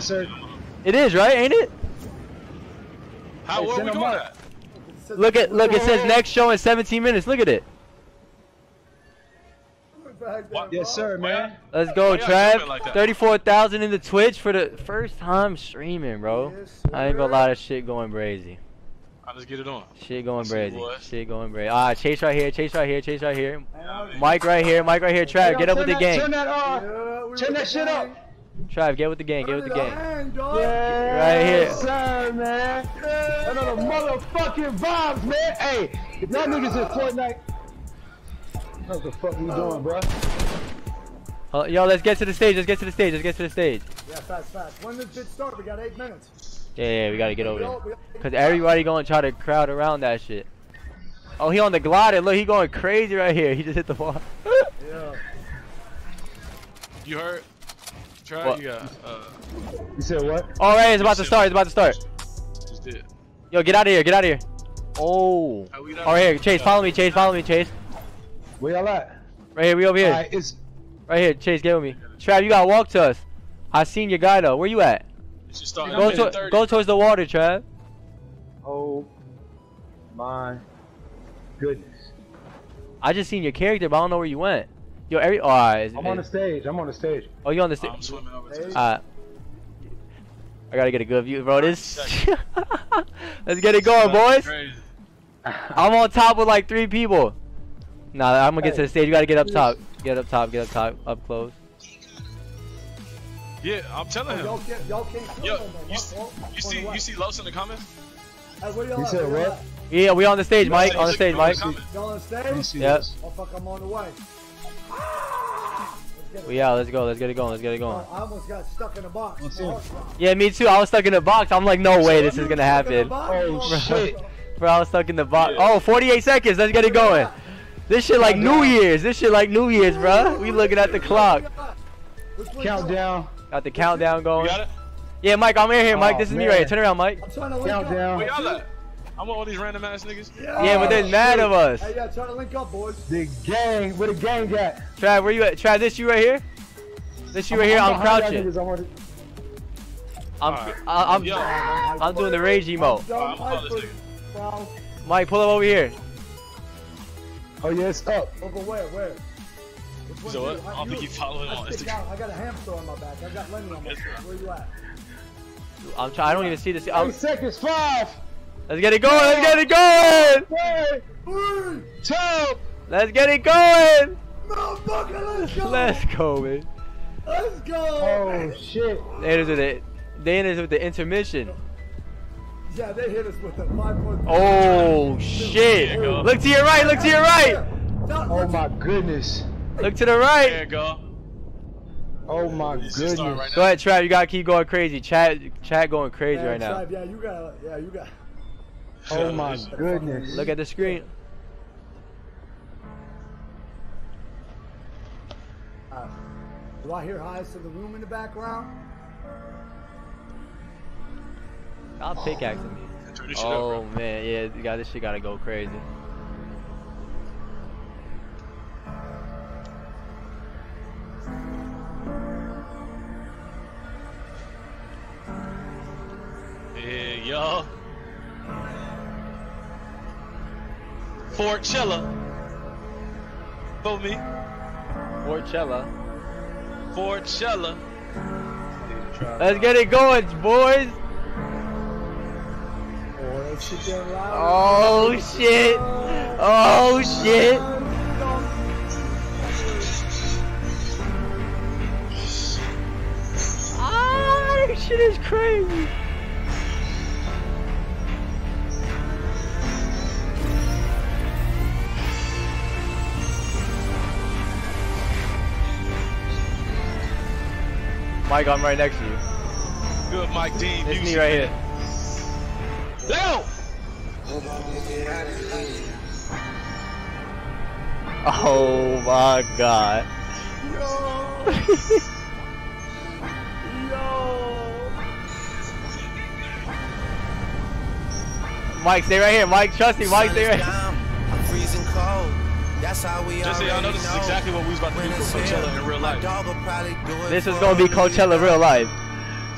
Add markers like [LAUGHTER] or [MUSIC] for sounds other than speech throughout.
Yes, sir. It is, right? Ain't it? How Hey, where send we him going at? Look at look. It says next show in 17 minutes. Look at it. What? Yes, sir, man. Let's go, Why Trav. like 34,000 in the Twitch for the first time streaming, bro. I ain't gonna lie, that shit going crazy. I'll just get it on. Shit going See crazy. Shit going crazy. Alright, Chase right here, Chase right here, Chase right here. Mike right here, Mike right here. Trav, get up with the game. Turn that, uh, turn that shit up. Trav, get with the gang, get with the gang. Yeah, Right here. sir, man. Another motherfucking vibes, man. Hey, if y'all niggas in Fortnite, what the fuck we doing, bro? Uh, yo, let's get to the stage. Let's get to the stage. Let's get to the stage. Yeah, fast, fast. When does it start? We got eight minutes. Yeah, yeah, we gotta get over We there. Cause everybody gonna try to crowd around that shit. Oh, he on the glider. Look, he going crazy right here. He just hit the wall. [LAUGHS] Yeah. You heard? Try. What? You got. Uh, You said what? All right, it's about to start. It's about to start. just did. Yo, get out of here. Get out of here. Oh. All right, All right here, Chase. Follow me. Chase, follow me. Chase. Where y'all at? Right here. We over here. Alright, it's Right here. Chase, get with me. Trav, you gotta walk to us. I seen your guy though. Where you at? It should start. Go to go towards the water, Trav. oh my goodness. I just seen your character, but I don't know where you went. Yo, every. Oh, alright. is- I'm on the stage. I'm on the stage. Oh, you on the stage? I'm swimming over to. Uh, I gotta get a good view, bro. This. [LAUGHS] Let's get it going, boys. I'm on top with like three people. Nah, I'm gonna get to the stage. You gotta get up top. Get up top. Get up top. Up close. Yeah, I'm telling Y'all him. can't, y'all can't Yo, you, s- What- what- you see you see Los in the comments? Hey, where y'all You at? said Where y'all what? at? Yeah, we on the stage, Mike. On the stage, Mike. the. Y'all on the stage? see Yep. Oh, fuck, I'm on the way. Let's get it. We out. Let's go. Let's get it going. Let's get it going. I almost got stuck in a box. Let's My see. heart stopped. Yeah, me too. I was stuck in a box. I'm like, no way, this is gonna Stuck in a happen. Oh, [LAUGHS] shit. Bro, I was stuck in the box. Oh, 48 seconds. Let's get it going. This shit like New Year's. This shit like New Year's, bro. We looking at the clock. Countdown. Got the countdown You going. got it? Yeah, Mike, I'm in here, Mike. Oh, This is me right here. Turn around, Mike. I'm trying to link Countdown. Up. Where y'all at? I'm with all these random ass niggas. Yeah, but they're mad shit. of us. Hey, yeah, trying to link up, boys. The gang. Where the gang at? Trav, where you at? Trav, this you right here? This you right here? I'm behind y'all crouching. niggas, I'm on I'm, Alright. I- I'm, Yo. I'm doing the rage emote. Dumb I'm gonna follow this hyper, bro. Mike, pull up over here. Oh yeah, it's up. Over where? Where? Which So what? I don't think he's following on Instagram. I got a hamster on my back. I got Lenny on my back. Where you at? I'm trying. I don't even see this. Eight I'm, seconds. Five. Let's get it going. Let's get it going. Three. Three, Let's get it going. let's go. Let's go, man. Let's go. Oh shit. They hit us with the, they hit us with the intermission. Yeah, they hit us with the five point. Oh shit! There you go. Look to your right. Look to your right. Oh my goodness. Look to the right. There right. you go. Oh my This is starting goodness. right Go ahead, Trav. You gotta keep going crazy. Chat, chat going crazy Yeah, right now. Tribe, Yeah, you got. Yeah, you got. Oh my goodness. Look at the screen. Uh, do I hear Highest in the Room in the background? Stop pickaxing me. Turn this shit up, Oh man, yeah, you got this shit gotta go crazy. Yeah, yo. Fortchella. For me. Fortchella. Fortchella. Let's get it going, boys. Oh, shit. Oh shit. Oh shit. Ah, this shit is crazy. Mike, I'm right next to you. Good Mike Dean. It's me right here. Leo! Oh my god. [LAUGHS] Yo Mike, stay right here. Mike, trust me. Mike, stay right here. I'm freezing cold. That's how we Just so y'all know, this is exactly what we was about to do for Coachella in real life. This is gonna be Coachella real life.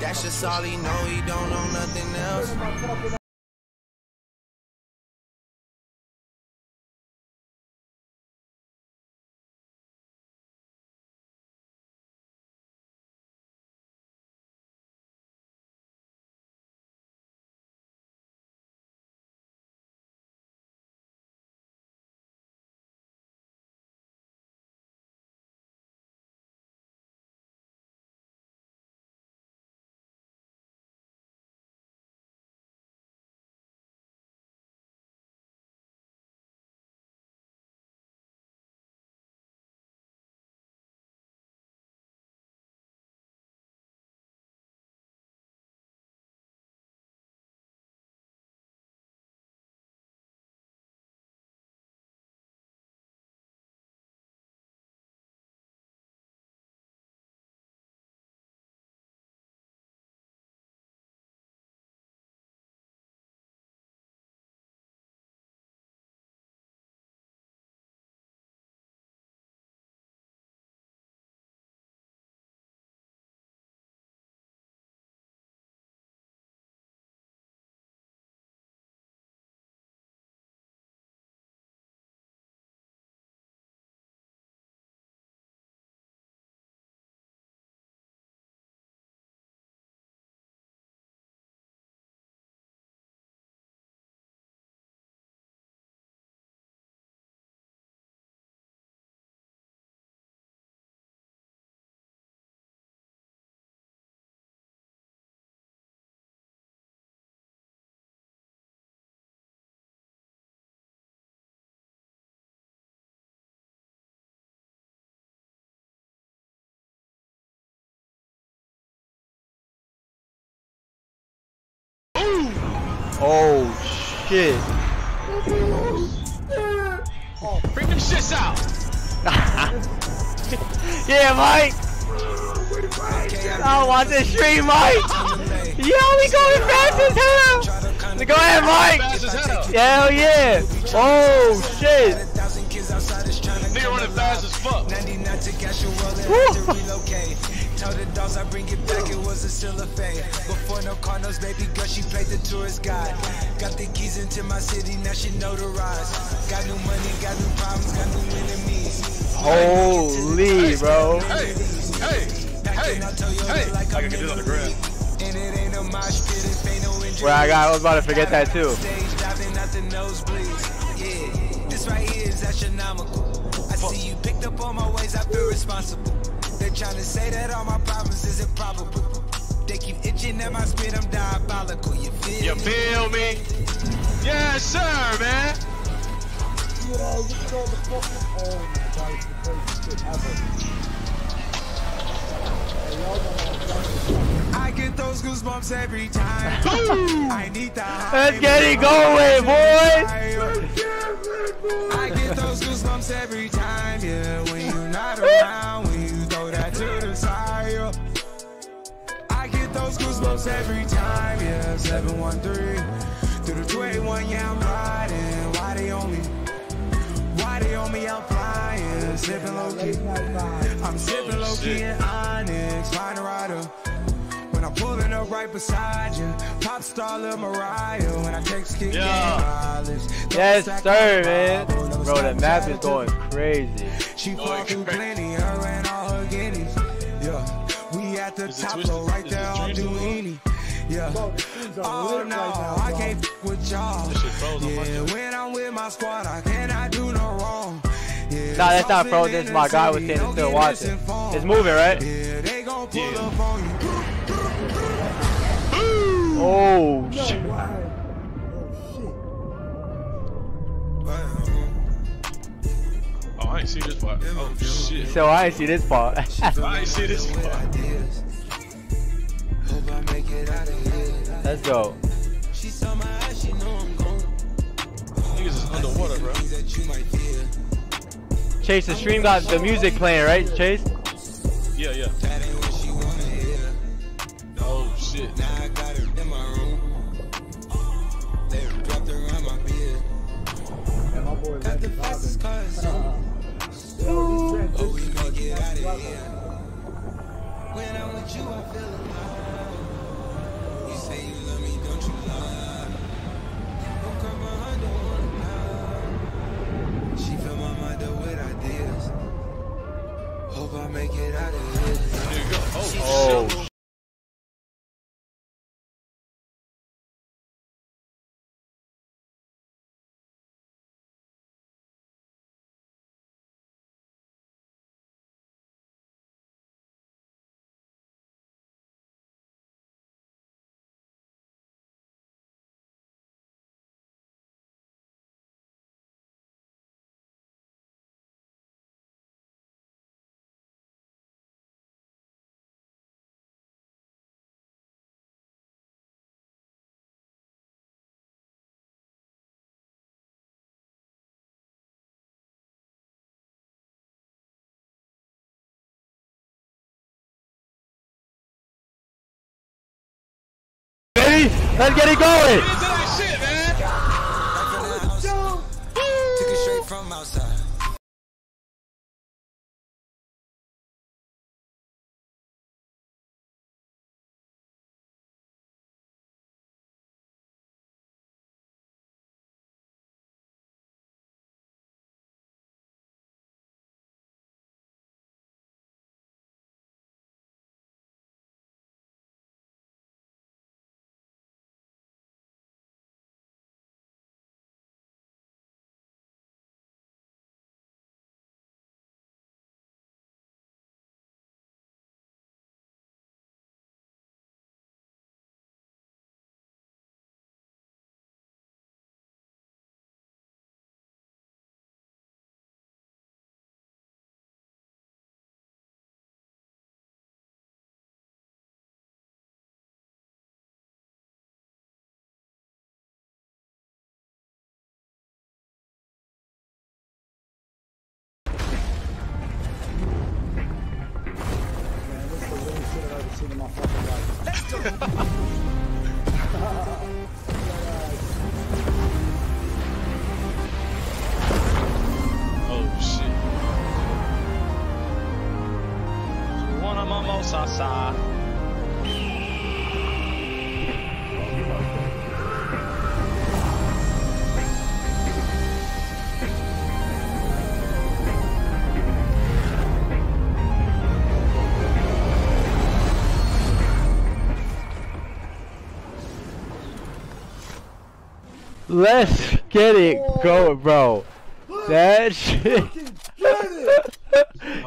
That's just all he know, he don't know nothing else. Oh shit. Oh, Bring them shits out. [LAUGHS] yeah, Mike. I want this stream, Mike. [LAUGHS] Yo, we going fast as hell. Go ahead, Mike. Hell yeah. Oh shit. Nigga running fast as fuck. [LAUGHS] Told the dogs I bring it back, it was a still a fade. Before no Cardinals, baby girl, she played the tourist guide. Got the keys into my city, now she notarized. Got new money, got new problems, got new enemies. Holy, bro. Hey, hey, hey, hey. I can get this on the ground. And it ain't no mosh pit, if ain't no injury. Where I got, I was about to forget that too. Stage diving out the nosebleeds. Yeah, this right here is astronomical. I see you picked up on my ways, I feel responsible. They're trying to say that all my problems is improbable. They keep itching at my spit, I'm diabolical. You feel You me? feel me? Yes, sir, man. You know, look at all the fucking. Oh my god, it's the craziest shit ever. Hey, y'all know what I'm I get those goosebumps every time. [LAUGHS] I need the high. Let's get it going, boys. I get those goosebumps every time, yeah. When you're not around, when you throw that to the side. I get those goosebumps every time, yeah. 713 through the 281, yeah, I'm riding. Why they on me? Why they on me? I'm flying, sipping low key. I'm sipping low key in Onyx, find a rider. When I'm pulling up right beside you, pop star Lil Mariah. When I text kick Yeah. mileage. Yes, sir, man. Bro, the map is going crazy. She Going fought through plenty, her and all her guineas. Yeah, we at the top, twisted? though, right Is it there on dreams Duini. Yeah. Bro, the streams are Oh no, I can't f with y'all. That shit froze on my Yeah, when I'm with my squad, I cannot do no wrong. Yeah, Nah, that's not saucing froze, in this is the my guy was city, saying it's still watching. It's moving, right? Yeah, they gon' pull Yeah. up on you. Oh No shit. way. Oh Oh, I ain't see this part. Oh, shit. So I ain't see this part. [LAUGHS] I ain't see this part. Ideas. Hope I make it out of here. Let's go. She saw my eyes, she know I'm gone. Niggas is underwater, bro. Things that you might fear. Chase, the stream got the music playing, right, Chase? Yeah, yeah. That ain't what she wanna hear. Oh, shit. Now I got her Got the fastest cars. Oh, we gon' get out of here. When I'm with you, I feel alive. You say you love me, don't you lie? Don't come behind the one She fill my mind up with ideas. Hope I make it out of here. Going. Get into that shit, man. Took it from outside. One of my most outside. Let's get it going, bro. That shit.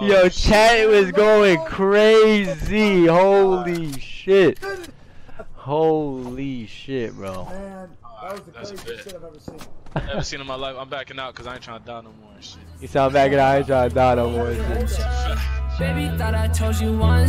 Yo, oh, chat was going crazy. Holy shit. Holy shit, bro. Man, that was the That's craziest shit I've ever seen. Never [LAUGHS] seen in my life. I'm backing out because I ain't trying to die no more and shit. You sound back and I ain't trying to die no more. Baby, thought I told you once.